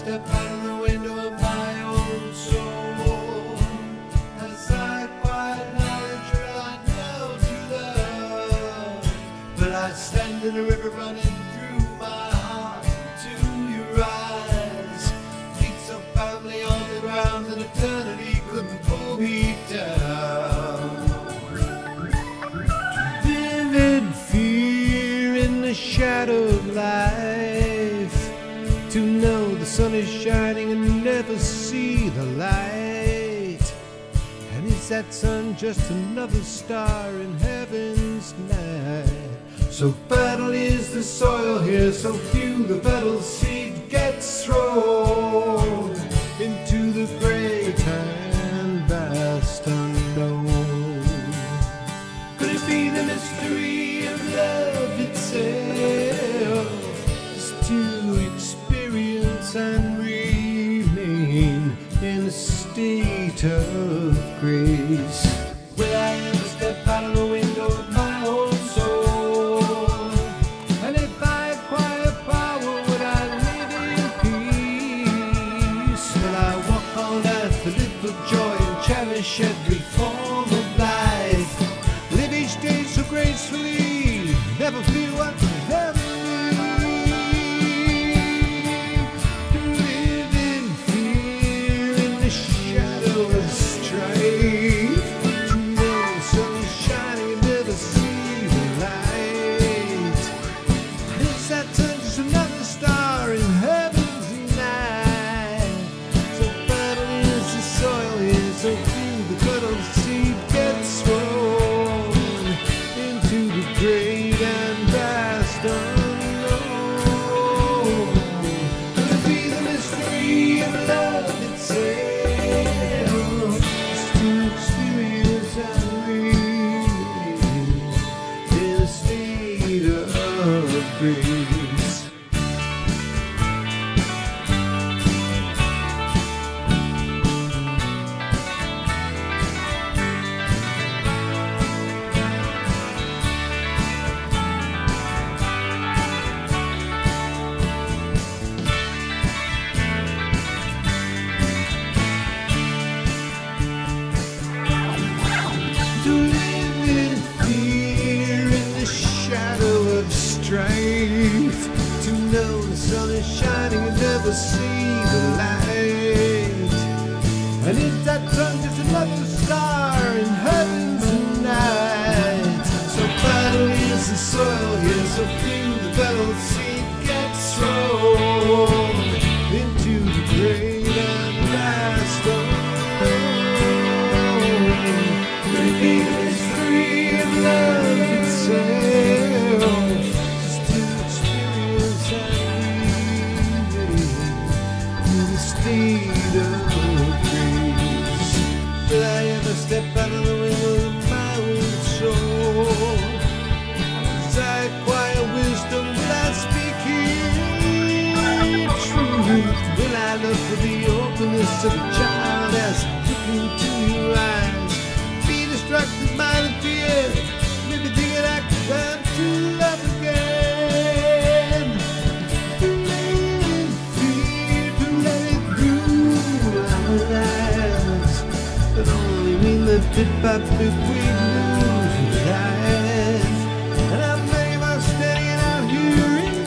step out of the window of my own soul. As I true love? But I stand in the river running is shining and never see the light. And is that sun just another star in heaven's night? So fertile is the soil here, so few the petals seed state of grace. Will I ever step out of the window of my own soul? And if I acquire power, would I live in peace? Will I walk on earth to live for joy and cherish every form of life? Live each day so gracefully, never fear what of state. Will I ever step out of the window of my soul? Truth? Will I look for the openness of lifted by big we lose life. And out here?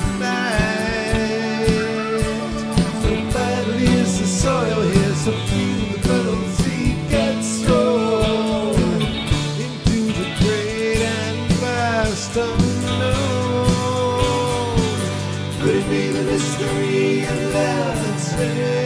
So vital is the soil here, so few the gets thrown into the great and vast unknown. Could it be the mystery of love itself?